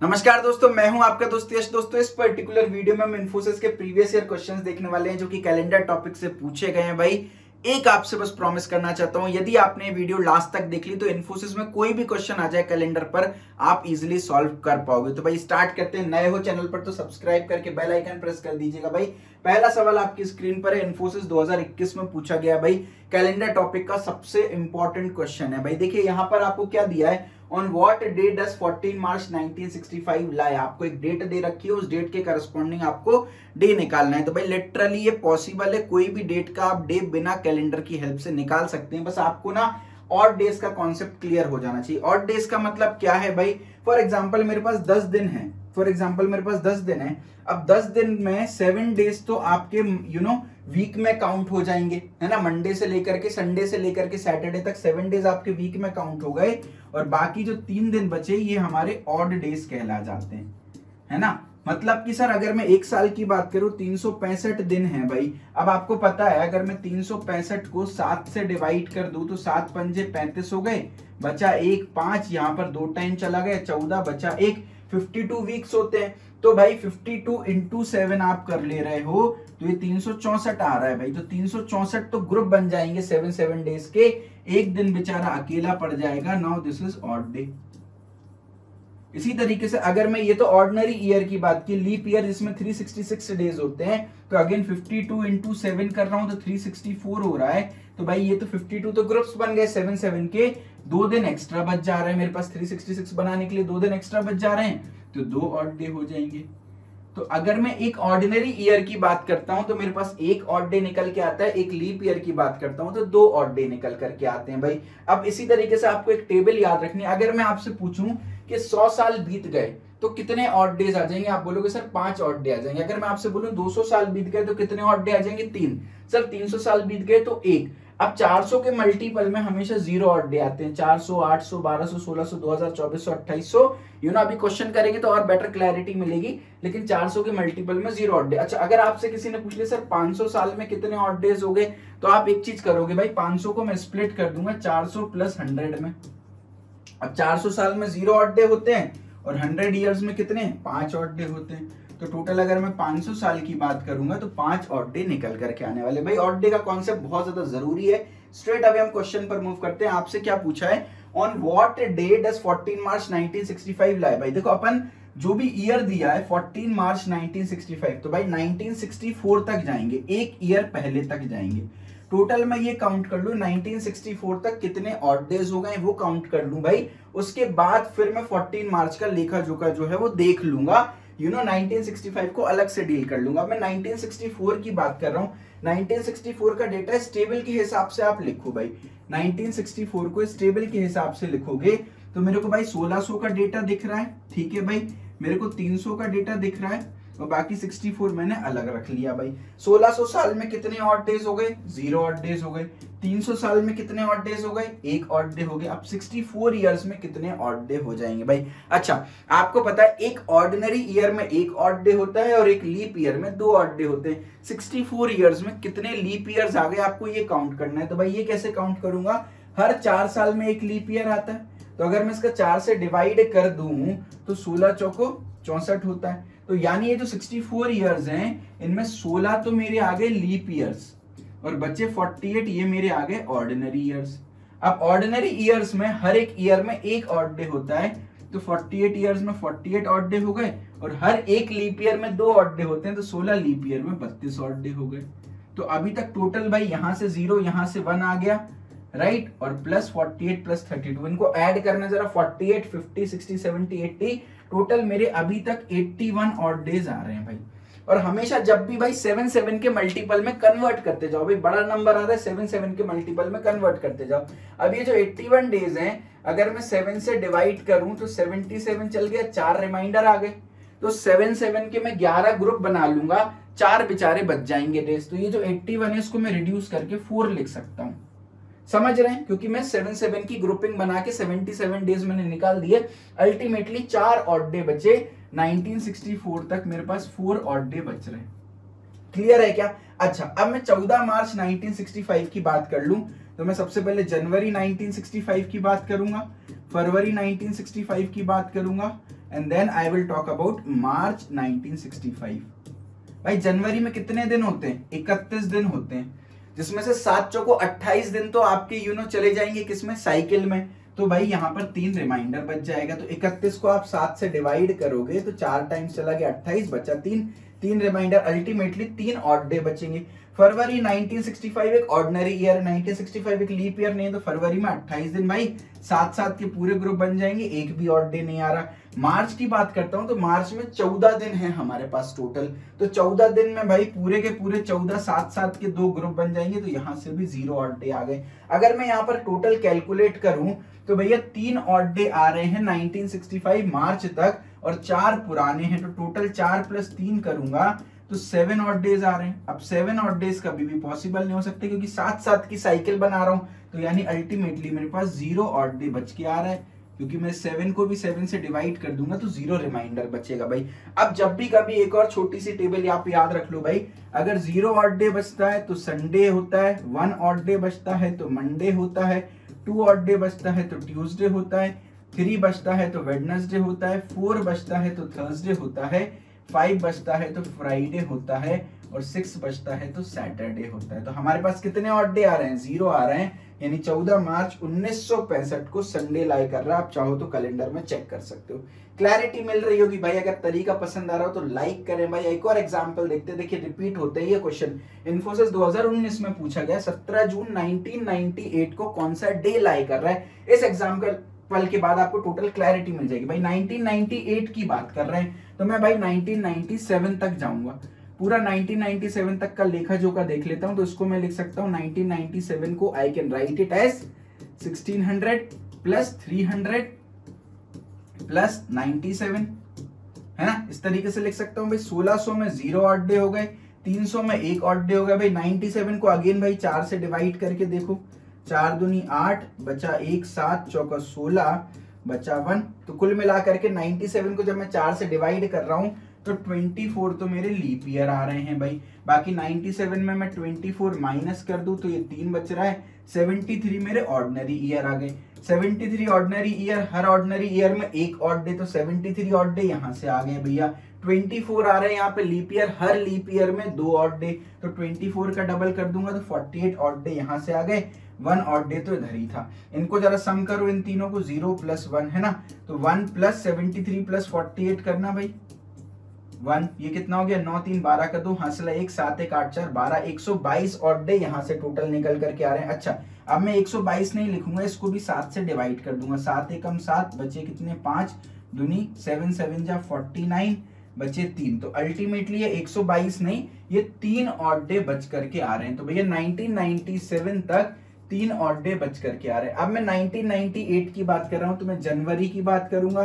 नमस्कार दोस्तों, मैं हूँ आपका दोस्त यश। दोस्तों, इस पर्टिकुलर वीडियो में हम इन्फोसिस के प्रीवियस ईयर क्वेश्चंस देखने वाले हैं, जो कि कैलेंडर टॉपिक से पूछे गए हैं भाई। एक आपसे बस प्रॉमिस करना चाहता हूँ, यदि आपने वीडियो लास्ट तक देख ली तो इन्फोसिस में कोई भी क्वेश्चन आ जाए कैलेंडर पर, आप इजीली सॉल्व कर पाओगे। तो भाई स्टार्ट करते हैं। नए हो चैनल पर तो सब्सक्राइब करके बेल आइकन प्रेस कर दीजिएगा भाई। पहला सवाल आपकी स्क्रीन पर है इन्फोसिस 2021 में पूछा गया भाई। कैलेंडर टॉपिक का सबसे इंपॉर्टेंट क्वेश्चन है भाई। देखिए, यहाँ पर आपको क्या दिया है? On what day does 14 March 1965 lie आपको एक डेट दे रखी है, उस डेट के करस्पॉन्डिंग आपको डे निकालना है। तो भाई लिटरली ये पॉसिबल है, कोई भी डेट का आप डे बिना कैलेंडर की हेल्प से निकाल सकते हैं। बस आपको ना और डेज़ का कॉन्सेप्ट क्लियर हो जाना चाहिए। और डेज़ का मतलब क्या है भाई? फॉर एग्ज़ाम्पल मेरे पास दस दिन है। फॉर एग्ज़ाम्पल मेरे पास दस दिन है। अब दस दिन में सेवन डेज़ तो आपके यू you नो वीक में काउंट हो जाएँगे, है ना? मंडे से लेकर के संडे से लेकर के सैटरडे तक सेवन डेज़ आपके वीक में काउंट हो गए और बाकी जो तीन दिन बचे, ये हमारे ऑड डेज़ कहला जाते हैं, है ना? मतलब कि सर, अगर मैं एक साल की बात करूँ, तीन सौ पैंसठ दिन है भाई। अब आपको पता है, अगर मैं तीन सौ पैंसठ को सात से डिवाइड कर दूँ तो सात पंजे पैंतीस हो गए, बचा एक पाँच, यहाँ पर दो टाइम चला गया, चौदह बचा एक 52 वीक्स होते हैं। तो भाई 52 टू इंटू सेवन आप कर ले रहे हो तो ये तीन आ रहा है भाई तो तीन तो ग्रुप बन जाएँगे सेवन सेवन डेज़ के। एक दिन बेचारा अकेला पड़ जाएगा। Now this is odd day इसी तरीके से अगर मैं ये तो ऑर्डिनरी ईयर की बात की लीप ईयर जिसमें 366 डेज़ होते हैं तो अगेन 52 टू इंटू सेवन कर रहा हूँ तो 364 हो रहा है। तो भाई ये तो 52 तो ग्रुप्स बन गए सेवन सेवन के। दो दिन एक्स्ट्रा बच जा रहे हैं मेरे पास 366 बनाने के लिए, दो दिन एक्स्ट्रा बच जा रहे हैं। तो दो ऑड डे हो जाएँगे। तो अगर मैं एक ऑर्डिनरी ईयर की बात करता हूँ तो मेरे पास एक ऑड डे निकल के आता है, एक लीप ईयर की बात करता हूँ तो दो ऑड डे निकल करके आते हैं भाई। अब इसी तरीके से आपको एक टेबल याद रखनी है। अगर मैं आपसे पूछूँ कि सौ साल बीत गए तो कितने ऑड डेज़ आ जाएँगे? आप बोलोगे, सर, पाँच ऑड डे आ जाएँगे। अगर मैं आपसे बोलूँ 200 साल बीत गए तो कितने ऑड डे आ जाएँगे? तीन। सर 300 साल बीत गए तो एक। अब 400 के मल्टीपल में हमेशा ज़ीरो ऑड डे आते हैं। 400, 800, 1200, 1600, 2000, 2400, 2800 यू नो अभी क्वेश्चन करेंगे तो और बेटर क्लैरिटी मिलेगी लेकिन 400 के मल्टीपल में ज़ीरो ऑड डे अच्छा अगर आपसे किसी ने पूछ लिया सर 500 साल में कितने ऑड डेज़ हो गए? तो आप एक चीज़ करोगे भाई 500 को मैं स्प्लिट कर दूँगा 400 प्लस हंड्रेड में। अब 400 साल में ज़ीरो ऑड डे होते हैं और 100 इयर्स में कितने? पाँच ऑड डे होते हैं। तो टोटल अगर मैं 500 साल की बात करूँगा तो पाँच ऑड डे निकल करके आने वाले। भाई ऑड डे का कॉन्सेप्ट बहुत ज़्यादा ज़रूरी है। स्ट्रेट अभी हम क्वेश्चन पर मूव करते हैं। आपसे क्या पूछा है? On what day does 14 March 1965 lie भाई, देखो, अपन जो भी ईयर दिया है 14 मार्च 1965 तो भाई 1964 तक जाएँगे। एक ईयर पहले तक जाएँगे। टोटल मैं ये काउंट कर लू 1964 तक कितने ऑड डेज़ हो गए वो काउंट कर लू भाई। उसके बाद फिर मैं 14 मार्च का लेखा जोखा जो है, वो देख लूँगा। यू नो 1965 को अलग से डील कर लूँगा। मैं 1964 की बात कर रहा हूँ। 1964 का डेटा स्टेबल के हिसाब से आप लिखो भाई। 1964 को स्टेबल के हिसाब से लिखोगे तो मेरे को भाई 1600 का डेटा दिख रहा है। ठीक है भाई। मेरे को 300 का डेटा दिख रहा है। और बाकी 64 मैंने अलग रख लिया भाई। 1600 साल में कितने ऑड डेज़ हो गए? ज़ीरो ऑड डेज़ हो गए। 300 साल में कितने ऑड डेज़ हो गए? एक ऑड डे हो गए। अब 64 इयर्स में कितने ऑड डे हो जाएँगे भाई? अच्छा आपको पता है, एक ऑर्डिनरी ईयर में एक ऑड डे होता है और एक लीप ईयर में दो ऑड डे होते हैं। 64 इयर्स में कितने लीप ईयर्स आ गए? आपको ये काउंट करना है। तो भाई, ये कैसे काउंट करूँगा? हर चार साल में एक लीप ईयर आता है। तो अगर मैं इसका चार से डिवाइड कर दू तो सोलह चौको चौसठ होता है। तो यानी ये जो 64 इयर्स हैं, इनमें 16 तो मेरे आ गए लीप ईयर्स और बच्चे 48 ये मेरे आ गए ऑर्डिनरी ईयर्स अब ऑर्डिनरी ईयर्स में, हर एक ईयर में एक ऑड डे होता है तो 48 इयर्स में 48 ऑड डे हो गए और हर एक लीप ईयर में दो ऑड डे होते हैं तो 16 लीप ईयर में 32 ऑड डे हो गए तो अभी तक टोटल भाई यहाँ से ज़ीरो यहाँ से वन आ गया राइट right? और प्लस 48 प्लस 32 इनको ऐड करना जरा 48 50 60 70 80 टोटल मेरे अभी तक 81 ऑड डेज़ आ रहे हैं भाई। और हमेशा जब भी भाई सेवन सेवन के मल्टीपल में कन्वर्ट करते जाओ, भाई बड़ा नंबर आ रहा है सेवन सेवन के मल्टीपल में कन्वर्ट करते जाओ। अब ये जो 81 डेज़ हैं, अगर मैं सेवन से डिवाइड करूँ तो 77 चल गया, चार रिमाइंडर आ गए। तो सेवन सेवन के मैं ग्यारह ग्रुप बना लूँगा, चार बेचारे बच जाएँगे डेज़ तो ये जो 81 है, इसको मैं रिड्यूस करके फोर लिख सकता हूँ। समझ रहे हैं? क्योंकि मैं सेवन सेवन की ग्रुपिंग बना के सेवेंटी सेवन डेज़ मैंने निकाल दिए अल्टीमेटली चार ऑड डे बचे। 1964 तक मेरे पास फोर ऑड डे बच रहे क्लियर है क्या? अच्छा अब मैं 14 मार्च 1965 की बात कर लूँ। तो मैं सबसे पहले जनवरी 1965 की बात करूँगा, फरवरी 1965 की बात करूँगा and then I will talk about March 1965 भाई, जनवरी में कितने दिन होते हैं? इकतीस दिन होते हैं। जिसमें से सात चौको अट्ठाईस दिन तो आपके यू नो चले जाएँगे किसमें? साइकिल में। तो भाई यहाँ पर तीन रिमाइंडर बच जाएगा। तो इकतीस को आप सात से डिवाइड करोगे तो चार टाइम्स चला गया अट्ठाईस, बचा तीन। तीन रिमाइंडर अल्टीमेटली तीन ऑड डे बचेंगे। फरवरी 1965 एक ऑर्डिनरी ईयर 1965 एक लीप ईयर नहीं तो फरवरी में 28 दिन भाई सात सात के पूरे ग्रुप बन जाएँगे, एक भी ऑड डे नहीं आ रहा। मार्च की बात करता हूँ तो मार्च में चौदह दिन है हमारे पास टोटल तो चौदह दिन में भाई, पूरे के पूरे चौदह सात सात के दो ग्रुप बन जाएँगे तो यहाँ से भी ज़ीरो ऑड डे आ गए। अगर मैं यहाँ पर टोटल कैलकुलेट करूँ तो भैया तीन ऑड डे आ रहे हैं 1965 मार्च तक, और चार पुराने हैं तो टोटल चार प्लस तीन करूँगा तो सेवन ऑड डेज़ आ रहे हैं। अब सेवन ऑड डेज़ कभी भी पॉसिबल नहीं हो सकते क्योंकि सात सात की साइकिल बना रहा हूँ। तो यानी अल्टीमेटली मेरे पास ज़ीरो ऑड डे बच के आ रहा है। क्योंकि मैं सेवन को भी सेवन से डिवाइड कर दूँगा तो ज़ीरो रिमाइंडर बचेगा भाई। अब जब भी कभी एक और छोटी सी टेबल आप याद रख लो भाई। अगर ज़ीरो ऑड डे बचता है तो संडे होता है वन ऑड डे बचता है तो मंडे होता है टू ऑट डे बचता है तो ट्यूसडे होता है थ्री बचता है तो वेडनेसडे होता है फोर बचता है तो थर्सडे होता है। फाइव बचता है तो फ्राइडे होता है और सिक्स बजता है तो सैटरडे होता है। तो हमारे पास कितने ऑड डे आ रहे हैं? ज़ीरो आ रहे हैं। यानी 14 मार्च 1965 को संडे लाई कर रहा है। आप चाहो तो कैलेंडर में चेक कर सकते हो। क्लैरिटी मिल रही होगी भाई। अगर तरीका पसंद आ रहा हो तो लाइक करें भाई। एक और एग्जांपल देखते हैं। देखिए रिपीट होते ही क्वेश्चन इन्फोसिस 2019 में पूछा गया 17 जून 1998 को कौन सा डे लाई कर रहा है? इस एग्ज़ाम्पल पल के बाद आपको टोटल क्लैरिटी मिल जाएगी। भाई 1998 की बात कर रहे हैं तो मैं भाई 1997 तक जाऊँगा। पूरा 1997 तक का लेखा जोखा देख लेता हूँ तो इसको मैं लिख सकता हूँ 1997 को I can write it as 1600 plus 300 plus 97 है ना? इस तरीके से लिख सकता हूँ, भाई 1600 में ज़ीरो ऑड डे हो गए 300 में एक ऑड डे हो गया। भाई 97 को अगेन भाई चार से डिवाइड करके देखो। चार दुनी आठ, बचा एक, सात, चौका सोलह, बचा वन। तो कुल मिला करके 97 को जब मैं चार से डिवाइड कर रहा हूँ तो 24 तो मेरे लीप ईयर आ रहे हैं भाई। बाकी 97 में मैं 24 माइनस कर दूँ तो ये तीन बच रहा है। 73 मेरे ऑर्डिनरी ईयर आ गए। 73 ऑर्डिनरी ईयर हर ऑर्डिनरी ईयर में एक ऑड डे तो 73 ऑड डे यहाँ से आ गए भैया। 24 आ रहे हैं यहाँ पे लीप ईयर हर लीप ईयर में दो ऑड डे तो 24 का डबल कर दूँगा तो 48 ऑड डे यहाँ से आ गए। वन ऑड डे तो इधर ही था। इनको जरा सम करो इन तीनों को ज़ीरो प्लस वन है ना? तो one plus seventy three plus forty eight करना भाई। वन ये कितना हो गया? नौ, तीन, बारह का दो, हासिला एक, सात, एक, आठ, चार, बारह, एक सौ बाईस ऑड डे यहाँ से टोटल निकल करके आ रहे हैं। अच्छा अब मैं एक सौ बाईस नहीं लिखूँगा, इसको भी सात से डिवाइड कर दूँगा। सात एकम सात, बचे कितने? पाँच। दुनी सेवन सेवन जा फोर्टी नाइन बचे तीन। तो अल्टीमेटली ये 122 नहीं, ये तीन ऑड डे बच करके आ रहे हैं। तो भैया 1997 तक तीन ऑड डे बच करके आ रहे हैं। अब मैं 1998 की बात कर रहा हूँ तो मैं जनवरी की बात करूँगा,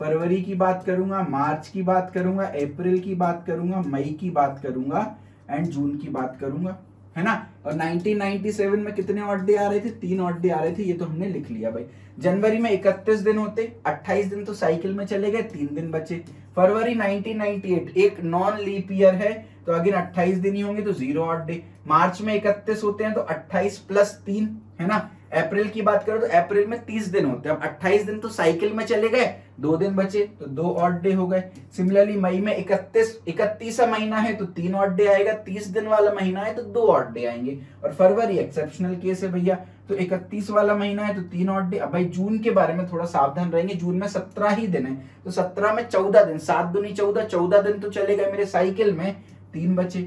फरवरी की बात करूँगा, मार्च की बात करूँगा, अप्रैल की बात करूँगा, मई की बात करूँगा एंड जून की बात करूँगा, है ना? और 1997 में कितने ऑड डे आ रहे थे? तीन ऑड डे आ रहे थे, ये तो हमने लिख लिया भाई। जनवरी में 31 दिन होते 28 दिन तो साइकिल में चले गए, तीन दिन बचे। फरवरी 1998 एक नॉन लीप ईयर है तो अगेन 28 दिन ही होंगे तो ज़ीरो ऑड डे मार्च में 31 होते हैं तो 28 प्लस तीन, है ना? अप्रैल की बात करो तो अप्रैल में तीस दिन होते हैं। अब अट्ठाईस दिन तो साइकिल में चले गए, दो दिन बचे तो दो ऑड डे हो गए। सिमिलरली मई में इकतीस इकतीस महीना है तो तीन ऑड डे आएगा, तीस दिन वाला महीना है तो दो ऑड डे आएँगे। और फरवरी एक्सेप्शनल केस है भैया तो इकतीस वाला महीना है तो तीन ऑट डे अब भाई, जून के बारे में थोड़ा सावधान रहेंगे, जून में सत्रह ही दिन है तो सत्रह में चौदह दिन, सात दुनी चौदह चौदह दिन तो चले गए मेरे साइकिल में तीन बचे।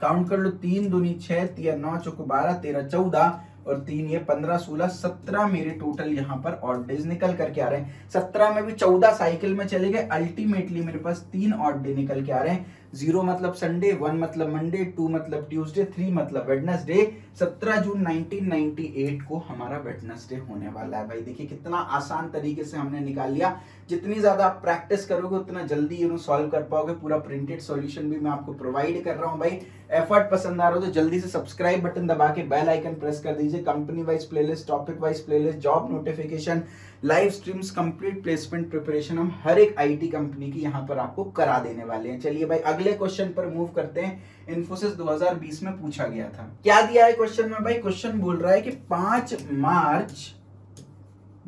काउंट कर लो, तीन दूनी छह तीन नौ, चौक बारह, तेरह, चौदह, और तीन ये पंद्रह, सोलह, सत्रह मेरे टोटल यहाँ पर ऑड डेज़ निकल करके आ रहे हैं। सत्रह में भी चौदह साइकिल में चले गए। अल्टीमेटली मेरे पास तीन ऑड डे निकल के आ रहे हैं। ज़ीरो मतलब संडे, वन मतलब मंडे, टू मतलब ट्यूसडे, थ्री मतलब वेडनेसडे, सत्रह जून 1998 को हमारा वेडनेसडे होने वाला है। भाई देखिए कितना आसान तरीके से हमने निकाल लिया। जितनी ज़्यादा आप प्रैक्टिस करोगे, उतना जल्दी यू नो सॉल्व कर पाओगे। पूरा प्रिंटेड सॉल्यूशन भी मैं आपको प्रोवाइड कर रहा हूँ भाई। एफर्ट पसंद आ रहा हो तो जल्दी से सब्सक्राइब बटन दबा के बेल आइकन प्रेस कर दीजिए। Company wise playlist, topic wise playlist, job notification live streams, complete placement preparation हम हर एक आईटी कंपनी की यहाँ पर आपको करा देने वाले हैं। चलिए भाई, अगले क्वेश्चन पर मूव करते हैं। इन्फोसिस 2020 में पूछा गया था। क्या दिया है क्वेश्चन में भाई? क्वेश्चन बोल रहा है कि पाँच मार्च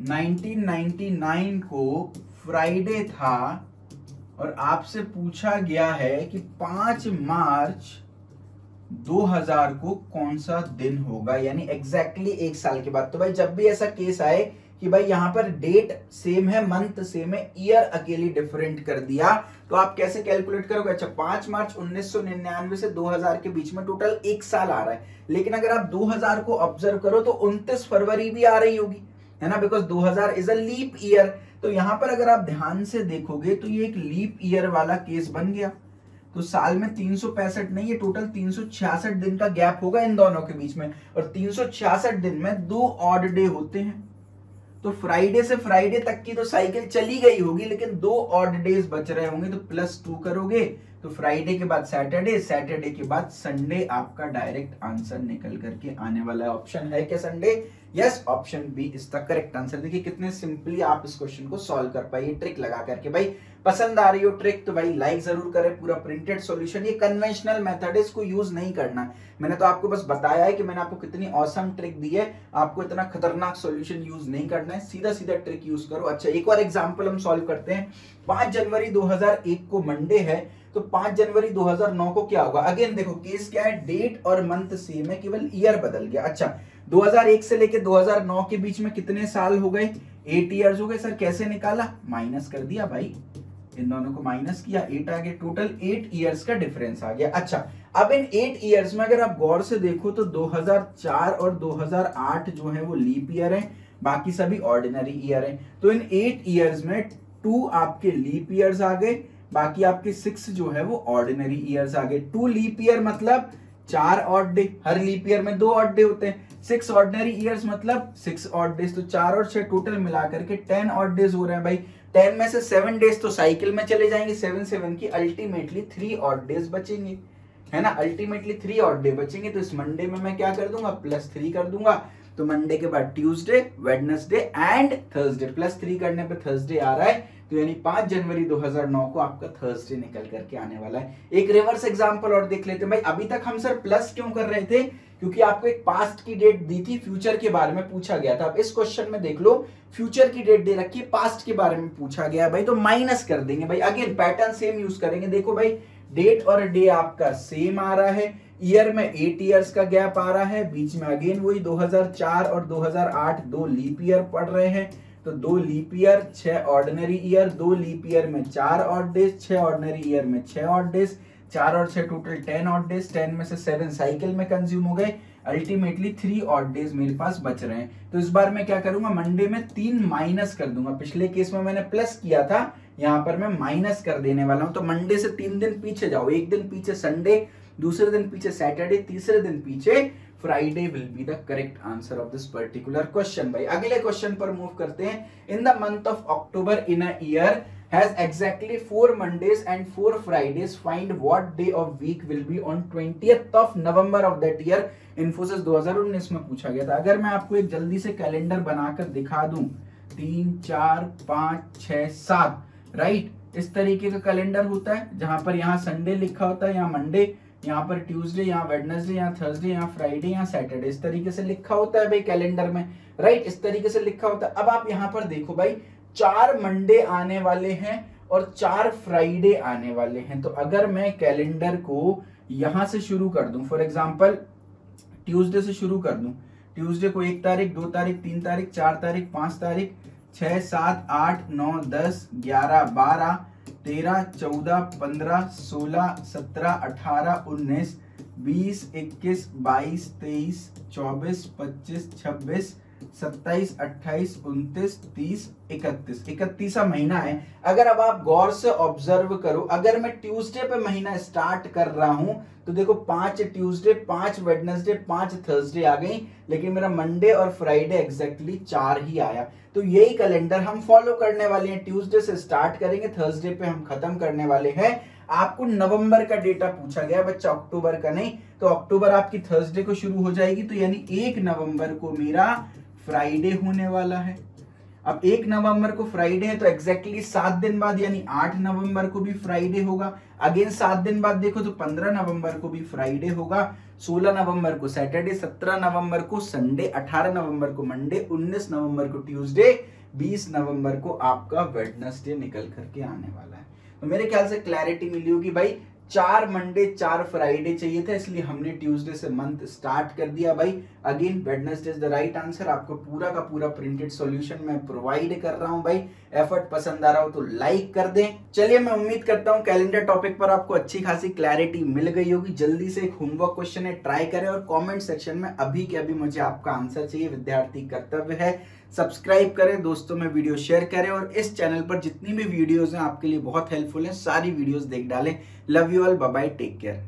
1999 को फ्राइडे था और आपसे पूछा गया है कि पाँच मार्च 2000 को कौन सा दिन होगा? यानी एग्जैक्टली exactly एक साल के बाद। तो भाई, जब भी ऐसा केस आए कि भाई यहाँ पर डेट सेम है मंथ सेम है ईयर अकेली डिफरेंट कर दिया। तो आप कैसे कैलकुलेट करोगे? अच्छा पाँच मार्च 1999 से 2000 के बीच में टोटल एक साल आ रहा है। लेकिन अगर आप 2000 को ऑब्ज़र्व करो तो 29 फरवरी भी आ रही होगी, है ना? Because 2000 is a leap year तो यहाँ पर अगर आप ध्यान से देखोगे तो ये एक लीप ईयर वाला केस बन गया। तो साल में तीन नहीं है टोटल तीन सौ छियासठ दिन का गैप होगा इन दोनों के बीच में। और तीन सौ छियासठ दिन में दो ऑड डे होते हैं। तो फ्राइडे से फ्राइडे तक की तो साइकिल चली गई होगी, लेकिन दो ऑड डेज़ बच रहे होंगे तो प्लस टू करोगे। तो फ्राइडे के बाद सैटरडे सैटरडे के बाद संडे आपका डायरेक्ट आंसर निकल करके आने वाला ऑप्शन है क्या Sunday yes option B is the correct answer देखिए, कितने सिंपली आप इस क्वेश्चन को सॉल्व कर पाइए ट्रिक लगा करके। भाई, पसंद आ रही हो ट्रिक तो भाई लाइक ज़रूर करें। पूरा प्रिंटेड सॉल्यूशन ये कन्वेंशनल मेथड है, इसको यूज़ नहीं करना। मैंने तो आपको बस बताया है कि मैंने आपको कितनी औसम ट्रिक दी है। आपको इतना खतरनाक सॉल्यूशन यूज़ नहीं करना है। सीधा सीधा ट्रिक यूज़ करो। अच्छा एक और एग्ज़ाम्पल हम सॉल्व करते हैं। पाँच जनवरी दो हज़ार एक को मंडे है। तो 5 जनवरी 2009 को क्या होगा? अगेन देखो केस क्या है? डेट और मंथ सेम है, केवल ईयर बदल गया। अच्छा 2001 से लेके 2009 के बीच में कितने साल हो गए? एट ईयर्स हो गए। सर कैसे निकाला? माइनस कर दिया भाई। इन दोनों को माइनस किया। एट आ गया टोटल एट ईयर्स का डिफरेंस आ गया। अच्छा अब इन एट ईयर्स में अगर आप गौर से देखो तो 2004 और 2008 जो है, वो लीप ईयर है। बाकी सभी ऑर्डिनरी ईयर है। तो इन एट ईयर्स में टू आपके लीप ईयर्स आ गए। बाकी आपके सिक्स जो है वो ऑर्डिनरी ईयर्स आ गए टू लीप ईयर मतलब चार ऑड डे हर लीप ईयर में दो ऑड डे होते हैं। सिक्स ऑर्डिनरी ईयर्स मतलब सिक्स ऑड डेज़ तो चार और छह टोटल मिलाकर के टेन ऑड डेज़ हो रहे हैं भाई। टेन में से सेवन डेज़ तो साइकिल में चले जाएँगे। सेवन सेवन की अल्टीमेटली थ्री ऑड डेज़ बचेंगे। है ना? अल्टीमेटली थ्री ऑड डे बचेंगे। तो इस मंडे में मैं क्या कर दूँगा? प्लस थ्री कर दूँगा। तो मंडे के बाद Tuesday Wednesday and Thursday plus three करने पे थर्सडे आ रहा है। तो यानी 5 जनवरी 2009 को आपका थर्सडे निकल करके आने वाला है। एक रिवर्स एग्जांपल और देख लेते हैं। भाई, अभी तक हम सर प्लस क्यों कर रहे थे? क्योंकि आपको एक पास्ट की डेट दी थी फ्यूचर के बारे में पूछा गया था। अब इस क्वेश्चन में देख लो फ्यूचर की डेट दे रखी है पास्ट के बारे में पूछा गया भाई तो माइनस कर देंगे। भाई अगेन पैटर्न सेम यूज़ करेंगे। देखो भाई डेट और डे आपका सेम आ रहा है। ईयर में एट ईयर्स का गैप आ रहा है। बीच में अगेन वही 2004 और 2008 दो लीप ईयर पड़ रहे हैं। तो दो लीप ईयर छह ऑर्डिनरी ईयर दो लीप ईयर में चार ऑड डेज़ छह ऑर्डिनरी ईयर में छह ऑड डेज़ चार और छह total ten odd days ten में से सेवन साइकिल में कंज्यूम हो गए। अल्टीमेटली थ्री ऑड डेज़ मेरे पास बच रहे हैं। तो इस बार मैं क्या करूँगा मंडे में तीन माइनस कर दूँगा। पिछले केस में मैंने प्लस किया था, यहाँ पर मैं माइनस कर देने वाला हूँ। तो मंडे से तीन दिन पीछे जाओ। एक दिन पीछे संडे दूसरे दिन पीछे सैटरडे तीसरे दिन पीछे Friday will be the correct answer of this particular question भाई अगले क्वेश्चन पर मूव करते हैं in the month of October in a year has exactly four Mondays and four Fridays. Find what day of week will be on 20th of November of that year. Infosys 2019 में पूछा गया था अगर मैं आपको एक जल्दी से कैलेंडर बनाकर दिखा दूँ, तीन, चार, पाँच छ सात राइट इस तरीके का कैलेंडर होता है, जहाँ पर यहाँ संडे लिखा होता है, यहाँ मंडे यहाँ पर ट्यूसडे यहाँ वेडनेसडे यहाँ थर्सडे यहाँ फ्राइडे यहाँ सैटरडे इस तरीके से लिखा होता है भाई कैलेंडर में राइट इस तरीके से लिखा होता है। अब आप यहाँ पर देखो भाई, चार मंडे आने वाले हैं और चार फ्राइडे आने वाले हैं। तो अगर मैं कैलेंडर को यहाँ से शुरू कर दूँ फॉर एग्ज़ाम्पल ट्यूसडे से शुरू कर दूँ। ट्यूसडे को एक तारीख, दो तारीख, तीन तारीख, चार तारीख, पाँच तारीख, छह, सात, आठ, नौ, दस, ग्यारह, बारह तेरह चौदह पंद्रह सोलह सत्रह अठारह उन्नीस बीस इक्कीस बाईस तेईस चौबीस पच्चीस छब्बीस सत्ताईस, अट्ठाईस, उनतीस, तीस, इकतीस। इकतीसा महीना है। अगर अब आप गौर से ऑब्ज़र्व करो, अगर मैं ट्यूसडे पे महीना स्टार्ट कर रहा हूँ तो देखो पाँच ट्यूसडे पाँच वेडनेसडे पाँच थर्सडे आ गई, लेकिन मेरा मंडे और फ्राइडे एग्जैक्टली चार ही आया। तो यही कैलेंडर हम फॉलो करने वाले हैं। ट्यूसडे से स्टार्ट करेंगे थर्सडे पे हम खत्म करने वाले हैं। आपको नवंबर का डेटा पूछा गया बच्चा अक्टूबर का नहीं तो अक्टूबर आपकी थर्सडे को शुरू हो जाएगी। तो यानी एक नवंबर को मेरा फ्राइडे होने वाला है। अब एक नवंबर को फ्राइडे है तो एग्जैक्टली exactly सात दिन बाद, यानी आठ नवंबर को भी फ्राइडे होगा। अगेन सात दिन बाद देखो तो पंद्रह नवंबर को भी फ्राइडे होगा, सोलह नवंबर को सैटरडे, सत्रह नवंबर को संडे, अठारह नवंबर को मंडे, उन्नीस नवंबर को ट्यूसडे, बीस नवंबर को आपका वेडनेसडे निकल करके आने वाला है। तो मेरे ख्याल से क्लैरिटी मिली होगी भाई। चार मंडे, चार फ्राइडे चाहिए था, इसलिए हमने ट्यूसडे से मंथ स्टार्ट कर दिया भाई। Again Wednesday is the right answer आपको पूरा का पूरा प्रिंटेड सॉल्यूशन मैं प्रोवाइड कर रहा हूँ भाई। एफर्ट पसंद आ रहा हो तो लाइक कर दें। चलिए, मैं उम्मीद करता हूँ कैलेंडर टॉपिक पर आपको अच्छी खासी क्लैरिटी मिल गई होगी। जल्दी से एक होमवर्क क्वेश्चन है ट्राई करें और कॉमेंट सेक्शन में अभी के अभी मुझे आपका आंसर चाहिए। विद्यार्थी कर्तव्य है सब्सक्राइब करें। दोस्तों, में वीडियो शेयर करें और इस चैनल पर जितनी भी वीडियोस हैं, आपके लिए बहुत हेल्पफुल हैं। सारी वीडियोस देख डालें। Love you all bye take care